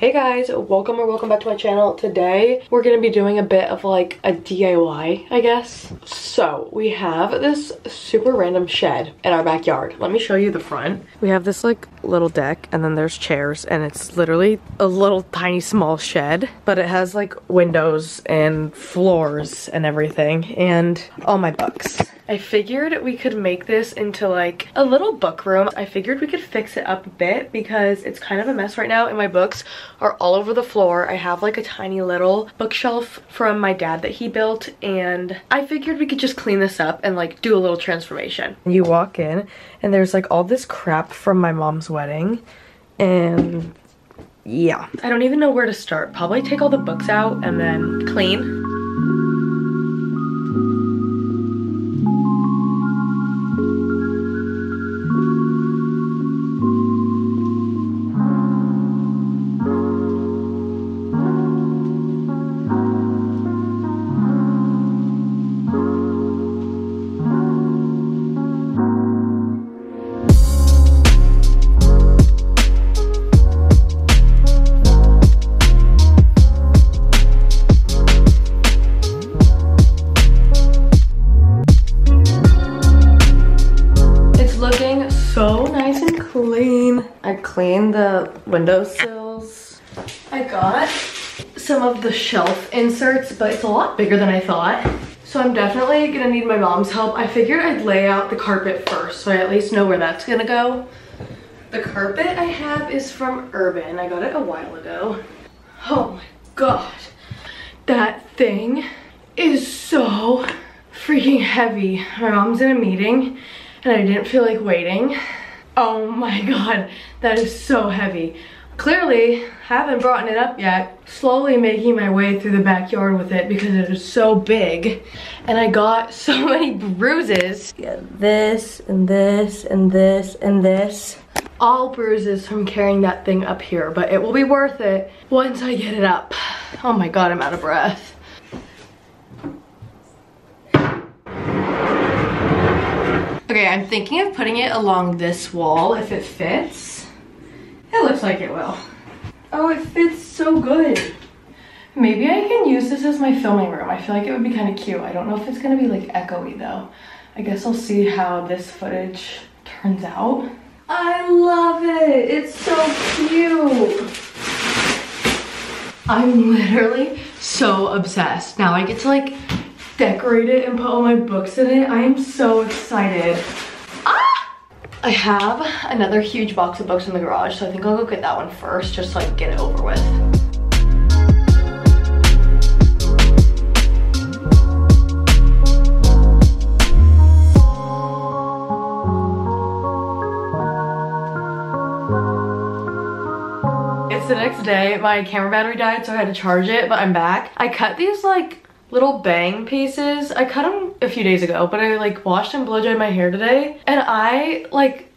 Hey guys, welcome or welcome back to my channel. Today, we're gonna be doing a bit of like a DIY, I guess. So, we have this super random shed in our backyard. Let me show you the front. We have this like little deck and then there's chairs and it's literally a little tiny small shed, but it has like windows and floors and everything and all my books. I figured we could make this into like a little book room. I figured we could fix it up a bit because it's kind of a mess right now and my books are all over the floor. I have like a tiny little bookshelf from my dad that he built and I figured we could just clean this up and like do a little transformation. You walk in and there's like all this crap from my mom's wedding and yeah. I don't even know where to start. Probably take all the books out and then clean. Clean the windowsills. I got some of the shelf inserts, but it's a lot bigger than I thought. So I'm definitely gonna need my mom's help. I figured I'd lay out the carpet first, so I at least know where that's gonna go. The carpet I have is from Urban. I got it a while ago. Oh my god. That thing is so freaking heavy. My mom's in a meeting and I didn't feel like waiting. Oh my god, that is so heavy. Clearly, haven't brought it up yet. Slowly making my way through the backyard with it because it is so big. And I got so many bruises. Yeah, this and this and this and this. All bruises from carrying that thing up here, but it will be worth it once I get it up. Oh my god, I'm out of breath. Okay, I'm thinking of putting it along this wall if it fits. It looks like it will. Oh, it fits so good. Maybe I can use this as my filming room. I feel like it would be kind of cute. I don't know if it's gonna be like echoey though. I guess I'll see how this footage turns out. I love it. It's so cute. I'm literally so obsessed. Now I get to like decorate it and put all my books in it. I am so excited. Ah! I have another huge box of books in the garage, so I think I'll go get that one first, just can get it over with. It's the next day. My camera battery died, so I had to charge it, but I'm back. I cut these like little bang pieces. I cut them a few days ago, but I like washed and blow dried my hair today and I like,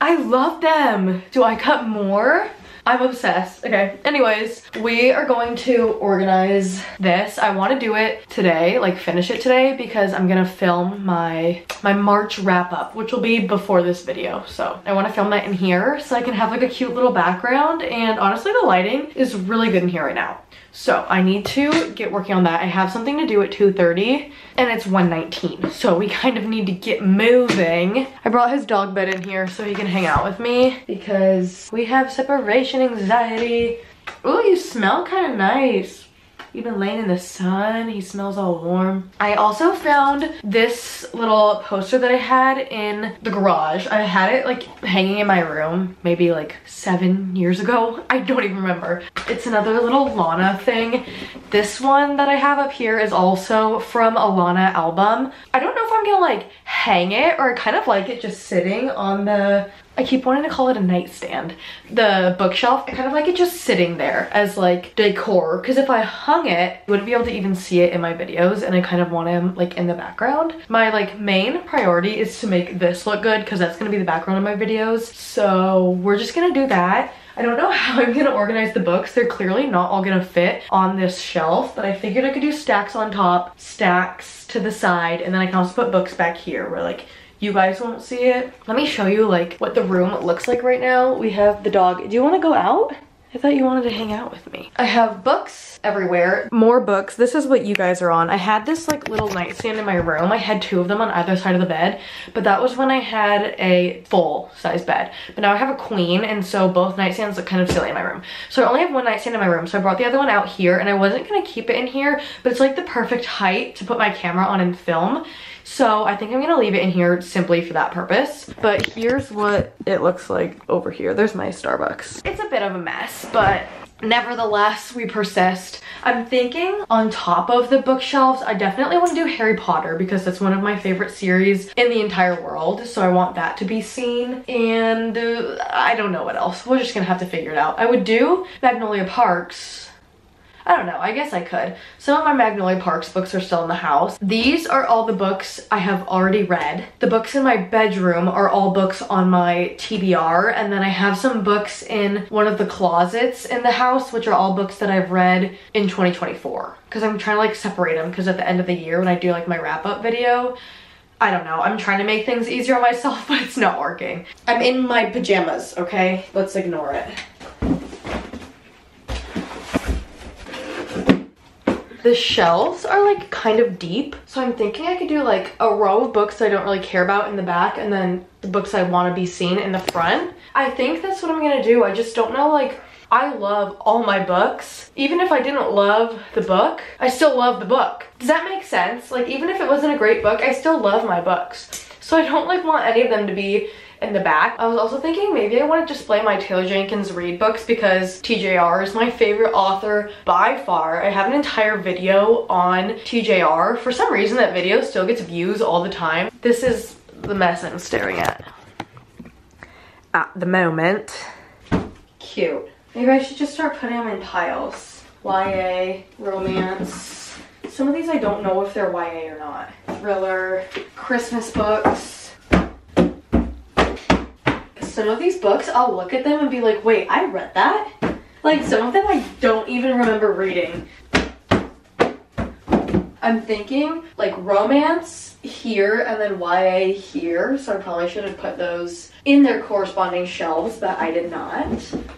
I love them. Do I cut more? I'm obsessed. Okay, anyways, we are going to organize this. I want to do it today, like finish it today because I'm gonna film my my March wrap up, which will be before this video. So I want to film that in here so I can have like a cute little background and honestly the lighting is really good in here right now. So I need to get working on that. I have something to do at 2.30 and it's 1.19. So we kind of need to get moving. I brought his dog bed in here so he can hang out with me because we have separation anxiety. Oh, you smell kind of nice. Been laying in the sun. He smells all warm. I also found this little poster that I had in the garage. I had it like hanging in my room maybe like seven years ago. I don't even remember. It's another little Lana thing. This one that I have up here is also from a Lana album. I don't know if I'm gonna like hang it or kind of like it just sitting on the I keep wanting to call it a nightstand. The bookshelf, I kind of like it just sitting there as like decor because if I hung it, wouldn't be able to even see it in my videos and I kind of want him like in the background. My like main priority is to make this look good because that's gonna be the background of my videos. So we're just gonna do that. I don't know how I'm gonna organize the books. They're clearly not all gonna fit on this shelf, but I figured I could do stacks on top, stacks to the side, and then I can also put books back here where like you guys won't see it. Let me show you like what the room looks like right now. We have the dog. Do you want to go out? I thought you wanted to hang out with me. I have books everywhere. More books. This is what you guys are on. I had this like little nightstand in my room. I had two of them on either side of the bed, but that was when I had a full size bed. But now I have a queen and so both nightstands look kind of silly in my room. So I only have one nightstand in my room. So I brought the other one out here and I wasn't gonna keep it in here, but it's like the perfect height to put my camera on and film. So I think I'm gonna leave it in here simply for that purpose. But here's what it looks like over here. There's my Starbucks. It's a bit of a mess, but nevertheless, we persist. I'm thinking on top of the bookshelves, I definitely want to do Harry Potter because that's one of my favorite series in the entire world. So I want that to be seen. And uh, I don't know what else. We're just gonna have to figure it out. I would do Magnolia Parks I don't know, I guess I could. Some of my Magnolia Parks books are still in the house. These are all the books I have already read. The books in my bedroom are all books on my TBR, and then I have some books in one of the closets in the house, which are all books that I've read in 2024. Because I'm trying to like separate them, because at the end of the year when I do like my wrap-up video, I don't know, I'm trying to make things easier on myself, but it's not working. I'm in my pajamas, okay? Let's ignore it. The shelves are like kind of deep. So I'm thinking I could do like a row of books I don't really care about in the back and then the books I want to be seen in the front. I think that's what I'm gonna do. I just don't know like I love all my books. Even if I didn't love the book, I still love the book. Does that make sense? Like even if it wasn't a great book, I still love my books. So I don't like want any of them to be in the back. I was also thinking maybe I want to display my Taylor Jenkins Reid books because TJR is my favorite author by far. I have an entire video on TJR. For some reason that video still gets views all the time. This is the mess I'm staring at at the moment. Cute. Maybe I should just start putting them in piles. YA, romance. Some of these I don't know if they're YA or not. Thriller, Christmas books, some of these books, I'll look at them and be like, wait, I read that? Like some of them I don't even remember reading. I'm thinking like romance here and then YA here. So I probably should have put those in their corresponding shelves, but I did not.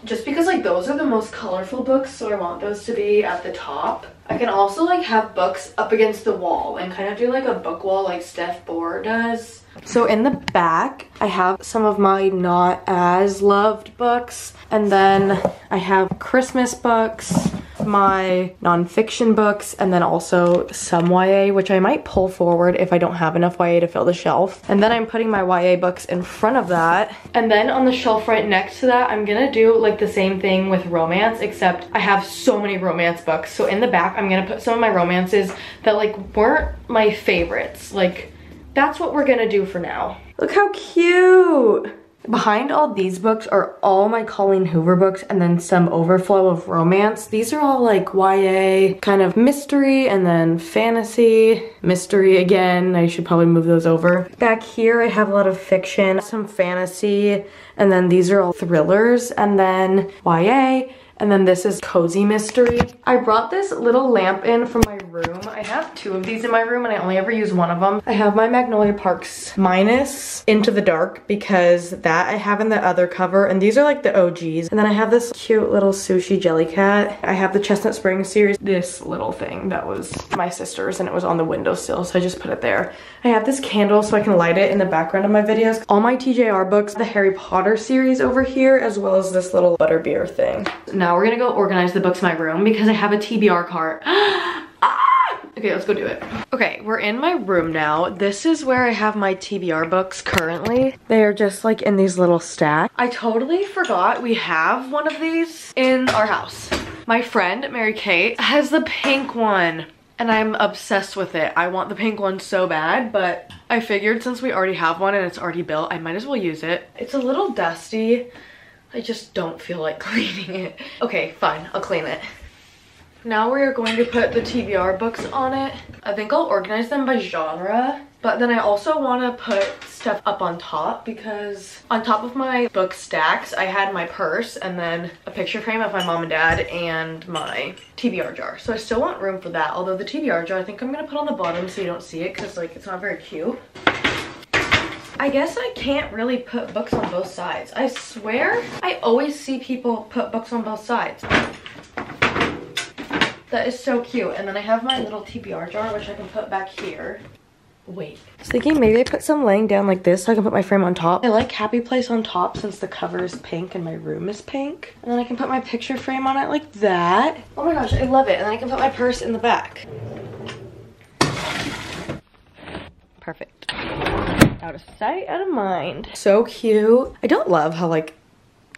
Just because like those are the most colorful books, so I want those to be at the top. I can also like have books up against the wall and kind of do like a book wall like Steph Bohr does. So in the back, I have some of my not as loved books. And then I have Christmas books, my nonfiction books, and then also some YA, which I might pull forward if I don't have enough YA to fill the shelf. And then I'm putting my YA books in front of that. And then on the shelf right next to that, I'm gonna do like the same thing with romance, except I have so many romance books. So in the back, I'm gonna put some of my romances that like weren't my favorites. Like that's what we're gonna do for now. Look how cute. Behind all these books are all my Colleen Hoover books and then some overflow of romance. These are all like YA, kind of mystery and then fantasy, mystery again. I should probably move those over. Back here I have a lot of fiction, some fantasy, and then these are all thrillers and then YA and then this is Cozy Mystery. I brought this little lamp in from my room. I have two of these in my room and I only ever use one of them. I have my Magnolia Parks minus Into the Dark because that I have in the other cover and these are like the OGs. And then I have this cute little sushi Jellycat. I have the Chestnut Springs series. This little thing that was my sister's and it was on the windowsill so I just put it there. I have this candle so I can light it in the background of my videos. All my TJR books, the Harry Potter series over here as well as this little butterbeer thing. Now we're gonna go organize the books in my room because I have a TBR cart. Ah! Okay, let's go do it. Okay, we're in my room now. This is where I have my TBR books currently. They are just like in these little stacks. I totally forgot we have one of these in our house. My friend, Mary Kate, has the pink one and I'm obsessed with it. I want the pink one so bad, but I figured since we already have one and it's already built, I might as well use it. It's a little dusty, I just don't feel like cleaning it. Okay, fine, I'll clean it. Now we are going to put the TBR books on it. I think I'll organize them by genre. But then I also want to put stuff up on top because on top of my book stacks, I had my purse and then a picture frame of my mom and dad and my TBR jar. So I still want room for that. Although the TBR jar, I think I'm going to put on the bottom so you don't see it because like it's not very cute. I guess I can't really put books on both sides. I swear I always see people put books on both sides. That is so cute. And then I have my little TBR jar, which I can put back here. Wait. I was thinking maybe I put some laying down like this so I can put my frame on top. I like Happy Place on top since the cover is pink and my room is pink. And then I can put my picture frame on it like that. Oh my gosh, I love it. And then I can put my purse in the back. Perfect. Out of sight, out of mind. So cute. I don't love how like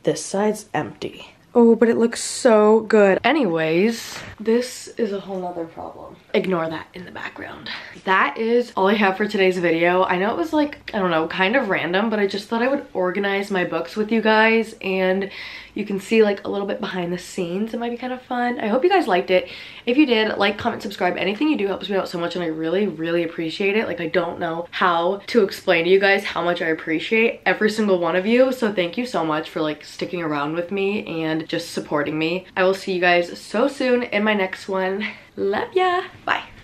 this side's empty. Oh, but it looks so good. Anyways, this is a whole nother problem. Ignore that in the background. That is all I have for today's video. I know it was like, I don't know, kind of random, but I just thought I would organize my books with you guys and you can see like a little bit behind the scenes. It might be kind of fun. I hope you guys liked it. If you did, like, comment, subscribe. Anything you do helps me out so much and I really, really appreciate it. Like, I don't know how to explain to you guys how much I appreciate every single one of you. So thank you so much for like sticking around with me and just supporting me. I will see you guys so soon in my next one. Love ya. Bye.